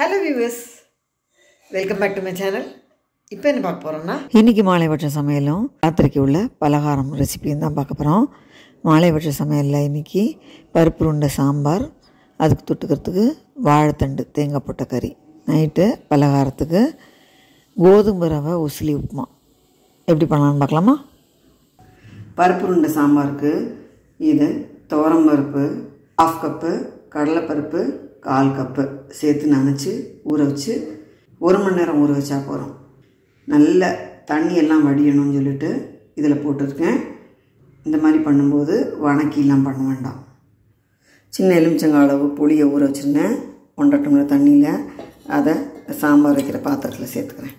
Hello viewers welcome back to my channel இப்போ என்ன பார்க்க போகிறோம்னா இன்றைக்கி மாலைபட்ச சமையலும் ராத்திரிக்கு உள்ள பலகாரம் ரெசிபியும் தான் பார்க்க போகிறோம் மாலைபட்ச சமையலில் இன்றைக்கி பருப்பு உருண்டை சாம்பார் அதுக்கு தொட்டுக்கிறதுக்கு வாழைத்தண்டு தேங்காய் போட்ட கறி. நைட்டு பலகாரத்துக்கு கோதுமை ரவை உசிலி உப்புமா. எப்படி பண்ணலான்னு பார்க்கலாமா? பருப்பு உருண்டை சாம்பாருக்கு இது துவரம் பருப்பு ஆஃப் கப்பு கடலைப்பருப்பு கால் கப்பு சேர்த்து நனைச்சி ஊற வச்சு ஒரு மணி நேரம் ஊற வச்சா போகிறோம் நல்ல தண்ணி எல்லாம் வடியணும்னு சொல்லிட்டு இதில் போட்டிருக்கேன். இந்த மாதிரி பண்ணும்போது வணக்கிலாம் பண்ண வேண்டாம். சின்ன எலுமிச்சங்காய் அளவு புளியை ஊற வச்சுருந்தேன். ஒன்றரை டம்ளர் தண்ணியில் அதை சாம்பார் வைக்கிற பாத்திரத்தில் சேர்த்துக்கிறேன்.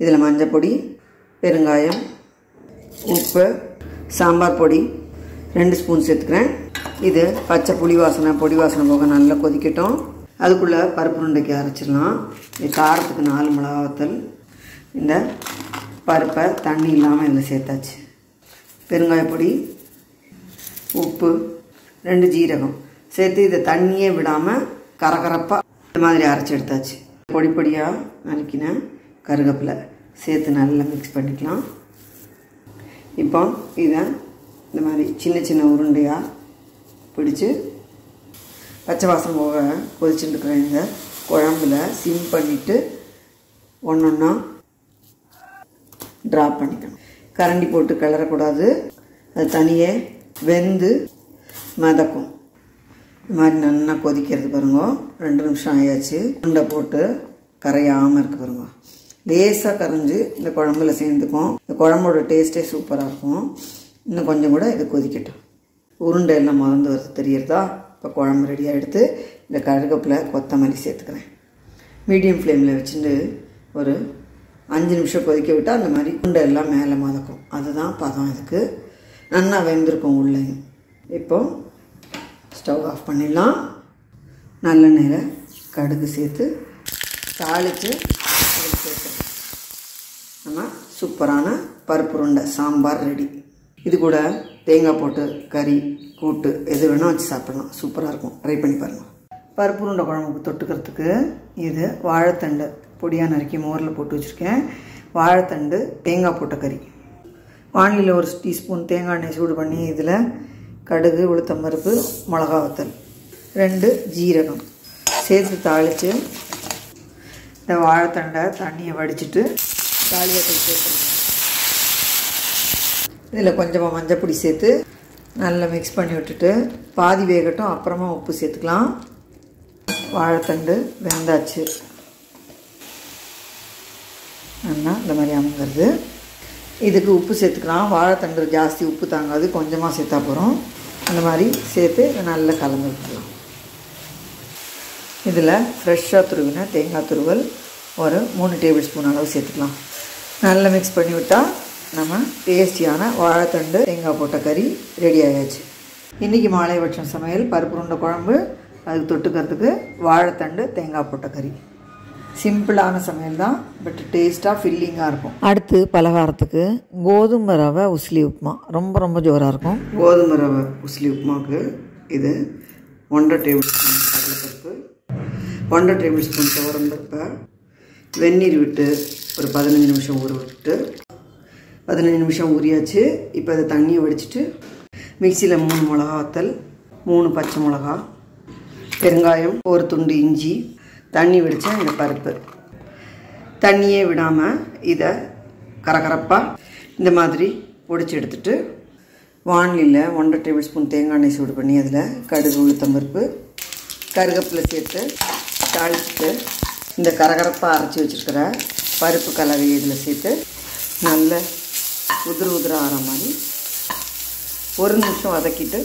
இதில் மஞ்சள் பொடி பெருங்காயம் உப்பு சாம்பார் பொடி ரெண்டு ஸ்பூன் சேர்த்துக்கிறேன். இது பச்சை புளி வாசனை பொடி வாசனை போக நல்லா கொதிக்கட்டும். அதுக்குள்ளே பருப்பு உருண்டைக்கு அரைச்சிடலாம். இது காரத்துக்கு நாலு மிளகாத்தல் இந்த பருப்பை தண்ணி இல்லாமல் இதில் சேர்த்தாச்சு. பெருங்காய பொடி உப்பு ரெண்டு ஜீரகம் சேர்த்து இதை தண்ணியே விடாமல் கரகரப்பாக இந்த மாதிரி அரைச்சி எடுத்தாச்சு. பொடி பொடியாக நறுக்கின கருவேப்பிலை சேர்த்து நல்லா மிக்ஸ் பண்ணிக்கலாம். இப்போ இதை இந்த மாதிரி சின்ன சின்ன உருண்டையாக பிடிச்சி பச்சை வாசம் போக கொதிச்சுட்டு இருக்கிற இந்த குழம்புல சிம் பண்ணிவிட்டு ஒன்று ஒன்றா ட்ராப் பண்ணிக்கணும். கரண்டி போட்டு கிளறக்கூடாது. அது தனியே வெந்து மிதக்கும். இது மாதிரி நல்லா கொதிக்கிறது பாருங்க. ரெண்டு நிமிஷம் ஆயாச்சு. உண்டை போட்டு கரையாமல் இருக்கு பாருங்க. லேசாக கரைஞ்சி இந்த குழம்புல சேர்ந்துக்கும். இந்த குழம்போட டேஸ்ட்டே சூப்பராக இருக்கும். இன்னும் கொஞ்சம் கூட இது கொதிக்கட்டும். உருண்டை எல்லாம் மறந்து வருது தெரியறதா? இப்போ குழம்பு ரெடியாக எடுத்து இந்த கருகப்பில் கொத்தமல்லி சேர்த்துக்கிறேன். மீடியம் ஃப்ளேமில் வச்சுட்டு ஒரு அஞ்சு நிமிஷம் கொதிக்க விட்டால் அந்த மாதிரி உருண்டை எல்லாம் மேலே மதக்கும். அதுதான் பதம் இதுக்கு. நல்லா வெந்திருக்கும் உள்ளேயும் இப்போது ஸ்டவ் ஆஃப் பண்ணிடலாம். நல்லெண்ணெயில் கடுகு சேர்த்து தாளித்து அதில் சேர்த்துறேன் நம்ம சூப்பரான பருப்பு உருண்டை சாம்பார் ரெடி இது கூட தேங்காய் போட்டு கறி கூட்டு எது வேணால் வச்சு சாப்பிடலாம். சூப்பராக இருக்கும். ட்ரை பண்ணி பாருங்கள் பருப்பு உருண்டை குழம்புக்கு தொட்டுக்கிறதுக்கு இது வாழைத்தண்டு பொடியாக நறுக்கி மோரில் போட்டு வச்சுருக்கேன். வாழைத்தண்டு தேங்காய் போட்ட கறி. வானிலையில் ஒரு டீஸ்பூன் தேங்காய் எண்ணெய் சூடு பண்ணி இதில் கடுகு உளுத்தம் பருப்பு மிளகா வத்தல். ரெண்டு ஜீரகம். சேர்த்து தாளித்து இந்த வாழைத்தண்டை தண்ணியை வடிச்சிட்டு தாளியத்தில் சேர்த்துருங்க இதில் கொஞ்சமாக மஞ்சள் பொடி சேர்த்து நல்லா மிக்ஸ் பண்ணி விட்டுட்டு பாதி வேகட்டும் அப்புறமா உப்பு சேர்த்துக்கலாம். வாழைத்தண்டு வெந்தாச்சு. நல்லா இந்த மாதிரி அமுங்கிறது. இதுக்கு உப்பு சேர்த்துக்கலாம். வாழைத்தண்டு ஜாஸ்தி உப்பு தாங்காது கொஞ்சமாக சேர்த்தா போகிறோம் அந்த மாதிரி சேர்த்து நல்லா கலந்து விட்டுக்கலாம். இதில் ஃப்ரெஷ்ஷாக துருவின தேங்காய் துருவல் ஒரு மூணு டேபிள் ஸ்பூன் அளவு சேர்த்துக்கலாம். நல்லா மிக்ஸ் பண்ணி விட்டால் நம்ம டேஸ்டியான வாழைத்தண்டு தேங்காய் போட்ட கறி ரெடி ஆயாச்சு இன்றைக்கி மாலைபட்சம் சமையல் பருப்பு உருண்டை குழம்பு அதுக்கு தொட்டுக்கிறதுக்கு வாழைத்தண்டு தேங்காய் போட்ட கறி. சிம்பிளான சமையல் தான் பட் டேஸ்ட்டாக ஃபில்லிங்காக இருக்கும். அடுத்து பலகாரத்துக்கு கோதுமை ரவை உசிலி உப்புமா. ரொம்ப ரொம்ப ஜோராக இருக்கும். கோதுமை ரவை உசிலி உப்புமாவுக்கு இது ஒன்றரை டேபிள் ஸ்பூன் கடலைப்பருப்பு ஒன்றரை டேபிள் ஸ்பூன் துவரம்பருப்பை வெந்நீர் விட்டு ஒரு பதினஞ்சு நிமிஷம் ஊற விட்டுட்டு பதினஞ்சு நிமிஷம் ஊறியாச்சு. இப்போ அதை தண்ணியை வடிச்சிட்டு மிக்சியில் மூணு மிளகா வத்தல் மூணு பச்சை மிளகா பெருங்காயம் ஒரு துண்டு இஞ்சி தண்ணி வெடித்த இந்த பருப்பு. தண்ணியே விடாமல் இதை கரகரப்பாக இந்த மாதிரி பொடிச்சு எடுத்துட்டு வானிலையில் ஒன்றரை டேபிள் ஸ்பூன் தேங்காய் எண்ணெய் சூடு பண்ணி அதில் கடுகு உளுத்தம்பருப்பு கருகப்பில் சேர்த்து தாளிச்சுட்டு இந்த கரகரப்பாக அரைச்சி வச்சுருக்கிற பருப்பு கலவை இதில் சேர்த்து நல்ல உதிர உதிர ஆகிற மாதிரி ஒரு நிமிஷம் வதக்கிட்டு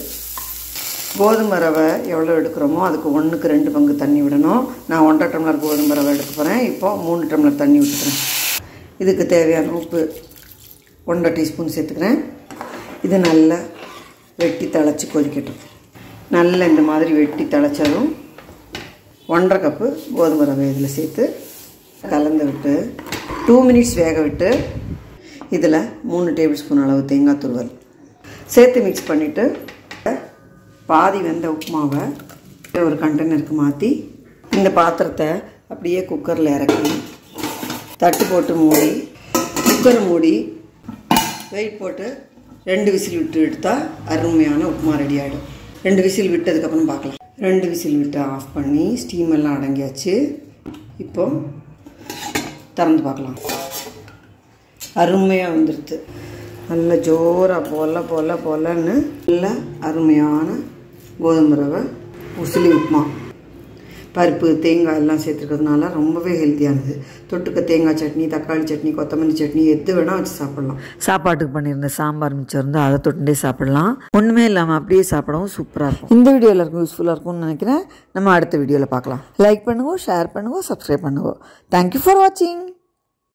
கோதுமை ரவை எவ்வளோ எடுக்கிறோமோ அதுக்கு ஒன்றுக்கு ரெண்டு பங்கு தண்ணி விடணும். நான் ஒன்றரை டம்ளர் கோதுமை ரவை எடுக்க போகிறேன் இப்போது மூணு டம்ளர் தண்ணி விட்டுக்கிறேன் இதுக்கு தேவையான உப்பு ஒன்றரை டீஸ்பூன் சேர்த்துக்கிறேன். இது நல்லா வெட்டி தழைச்சி கொதிக்கட்டும். நல்லா இந்த மாதிரி வெட்டி தழைச்சதும் ஒன்றரை கப்பு கோதுமை ரவை இதில் சேர்த்து கலந்து விட்டு டூ மினிட்ஸ் வேக விட்டு இதில் மூணு டேபிள் ஸ்பூன் அளவு தேங்காய் துருவல். சேர்த்து மிக்ஸ் பண்ணிவிட்டு பாதி வெந்த உப்புமாவை ஒரு கண்டெய்னருக்கு மாற்றி இந்த பாத்திரத்தை அப்படியே குக்கரில் இறக்கி தட்டு போட்டு மூடி குக்கர் மூடி வெயிட் போட்டு ரெண்டு விசில் விட்டு எடுத்தால் அருமையான உப்புமா ரெடி ஆகிடும் ரெண்டு விசில் விட்டதுக்கப்புறம் பார்க்கலாம். ரெண்டு விசில் விட்டு ஆஃப் பண்ணி ஸ்டீம் எல்லாம் அடங்கியாச்சு. இப்போ திறந்து பார்க்கலாம். அருமையாக வந்துடுது நல்ல ஜோராக போல போல போலன்னு நல்ல அருமையான கோதுமை ரவை உசிலி உப்புமா. பருப்பு தேங்காய் எல்லாம் சேர்த்துருக்கிறதுனால ரொம்பவே ஹெல்த்தியானது தொட்டுக்க தேங்காய் சட்னி தக்காளி சட்னி கொத்தமல்லி சட்னி எது வேணால் வச்சு சாப்பிட்லாம். சாப்பாட்டுக்கு பண்ணியிருந்த சாம்பார் மிச்சம் இருந்து அதை தொட்டுண்டே சாப்பிடலாம். ஒன்றுமே இல்லாமல் அப்படியே சாப்பிடவும் சூப்பராக இருக்கும். இந்த வீடியோ எல்லாருக்கும் யூஸ்ஃபுல்லாக இருக்கும்னு நினைக்கிறேன். நம்ம அடுத்த வீடியோவில் பார்க்கலாம். லைக் பண்ணுங்க ஷேர் பண்ணுங்க சப்ஸ்கிரைப் பண்ணுங்க. தேங்க்யூ ஃபார் வாட்சிங்